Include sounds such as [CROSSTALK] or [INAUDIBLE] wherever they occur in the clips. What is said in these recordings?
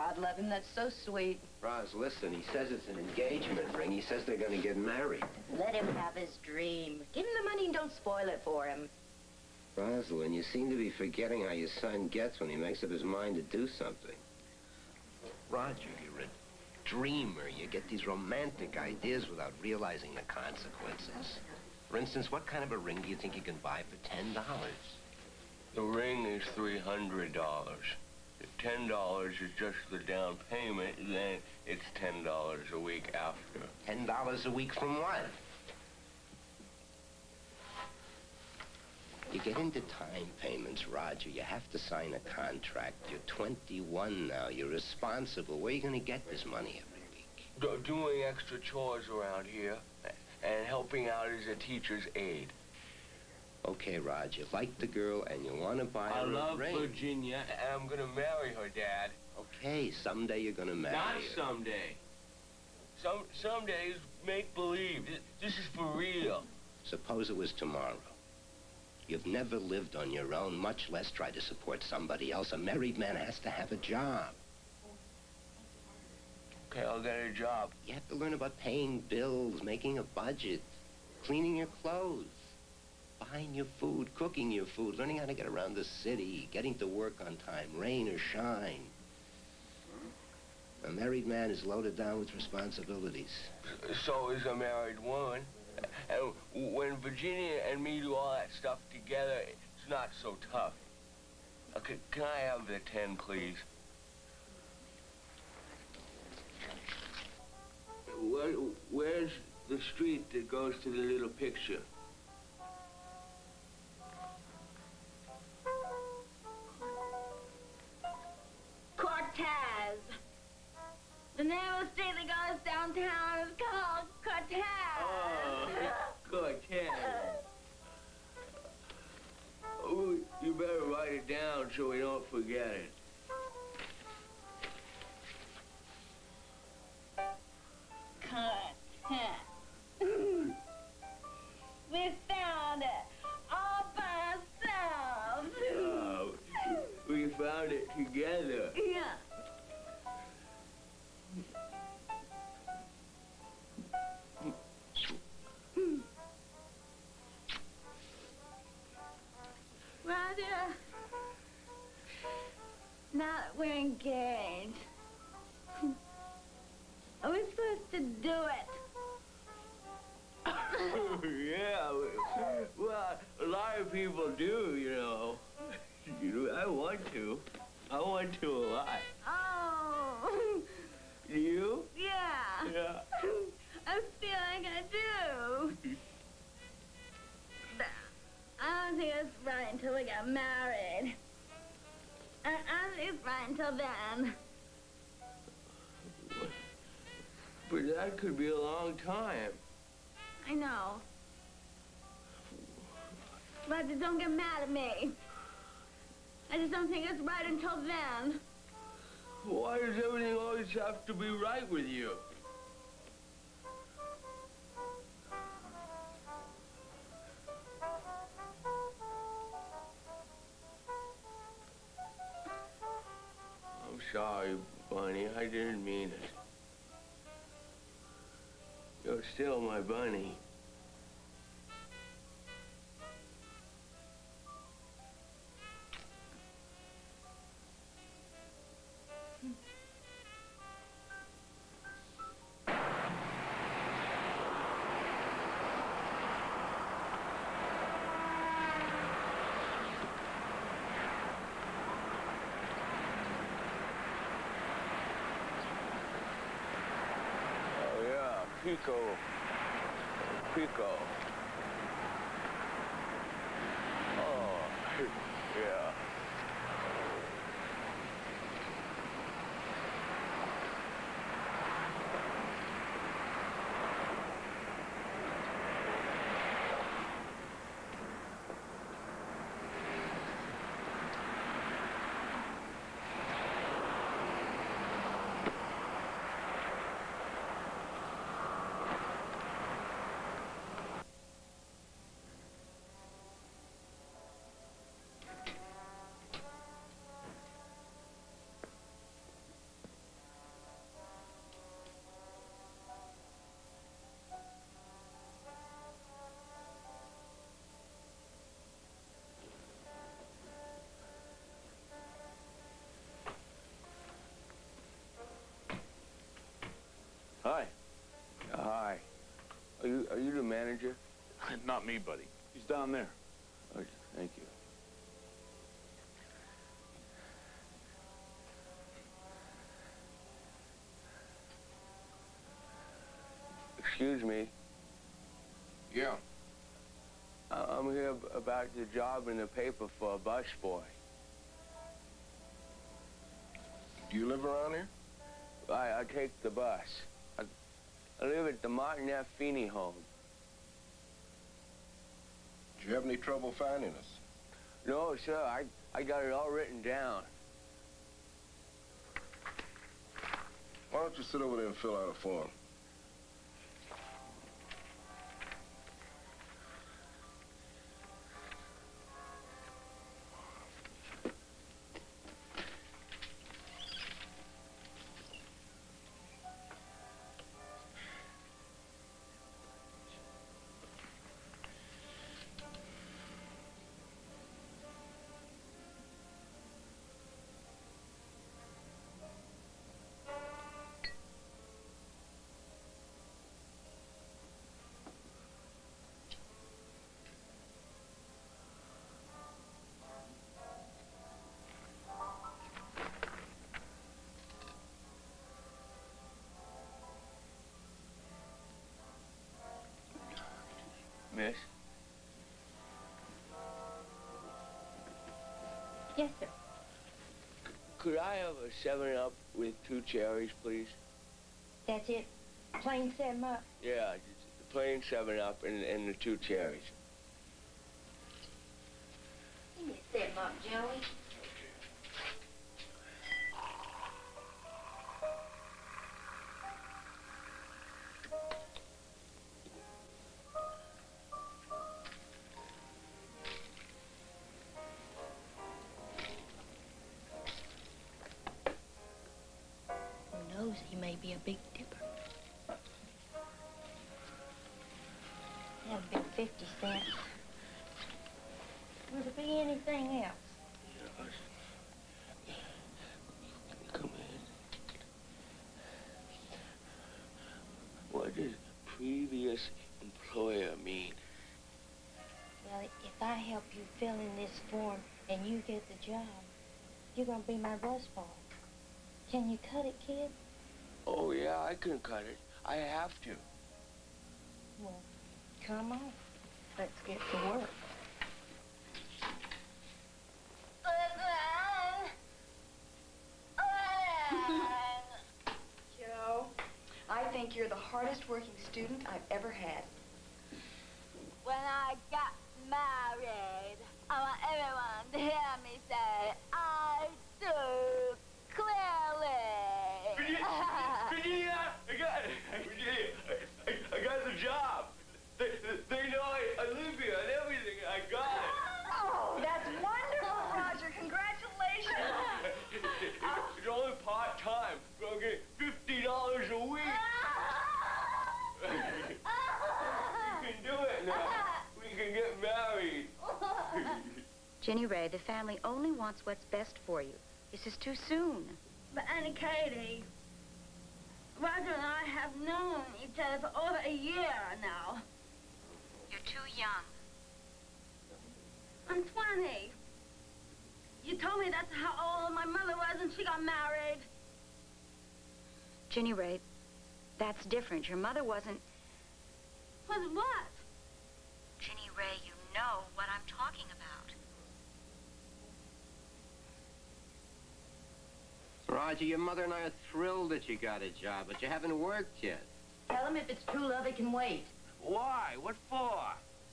God love him, that's so sweet. Roz, listen, he says it's an engagement ring. He says they're going to get married. Let him have his dream. Give him the money and don't spoil it for him. Rosalind, you seem to be forgetting how your son gets when he makes up his mind to do something. Roger, you're a dreamer. You get these romantic ideas without realizing the consequences. For instance, what kind of a ring do you think you can buy for $10? The ring is $300. The $10 is just the down payment, then it's $10 a week after. $10 a week from what? You get into time payments, Roger. You have to sign a contract. You're 21 now. You're responsible. Where are you going to get this money every week? Do doing extra chores around here and helping out as a teacher's aide. Okay, Roger. You like the girl and you want to buy her I a love ring. Virginia, and I'm gonna marry her, Dad. Okay, someday you're going to marry Not her. Not someday. Some some days make believe. This, this is for real. Suppose it was tomorrow. You've never lived on your own, much less try to support somebody else. A married man has to have a job. Okay, I'll get a job. You have to learn about paying bills, making a budget, cleaning your clothes, buying your food, cooking your food, learning how to get around the city, getting to work on time, rain or shine. A married man is loaded down with responsibilities. [CLEARS THROAT] So is a married woman. And when Virginia and me do all that stuff together, it's not so tough. Uh, okay, can I have the 10, please? Where, where's the street that goes to the little picture? The name of the street that goes downtown is called Cortez. Oh, Cortez. Oh, you better write it down so we don't forget it. Cortez. we found it all by ourselves. Oh, we found it together. Yeah. Roger, now that we're engaged, are we supposed to do it? Oh, yeah, well, a lot of people do, you know. [LAUGHS] You know, I want to. I want to a lot. Right until we get married. I, I don't think it's right until then. But that could be a long time. I know. Roger, don't get mad at me. I just don't think it's right until then. Why does everything always have to be right with you? Sorry, Bunny. I didn't mean it. You're still my bunny. Pico. Pico. Oh, [LAUGHS] yeah. [LAUGHS] Not me, buddy. He's down there. Okay, thank you. Excuse me. Yeah. I- I'm here about the job in the paper for a busboy. Do you live around here? I, I take the bus. I, I live at the Martin F. Feeney home. Did you have any trouble finding us? No, sir, I, I got it all written down. Why don't you sit over there and fill out a form? Yes, sir. Could I have a 7-Up with two cherries, please? That's it. Plain seven up. Yeah, just plain 7-Up and, and the two cherries. Give me a seven up, Joey. 50 cents. Will there be anything else? Come in. What does previous employer mean? Well, if I help you fill in this form and you get the job, you're gonna be my busboy. Can you cut it, kid? Oh, yeah, I can cut it. I have to. Well, come on. Let's get to work. [LAUGHS] Joe, I think you're the hardest working student I've ever had. Jenny Ray, the family only wants what's best for you. This is too soon. But Aunt Katie, Roger and I have known each other for over a year now. You're too young. I'm 20. You told me that's how old my mother was when she got married. Jenny Ray, that's different. Your mother wasn't... Was what? Jenny Ray, you know what I'm talking about. Roger, your mother and I are thrilled that you got a job, but you haven't worked yet. Tell them if it's true love, it can wait. Why? What for?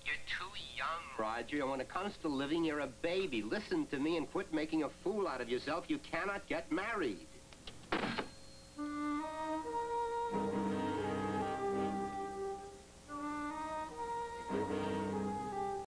You're too young, Roger. And when it comes to living, you're a baby. Listen to me and quit making a fool out of yourself. You cannot get married.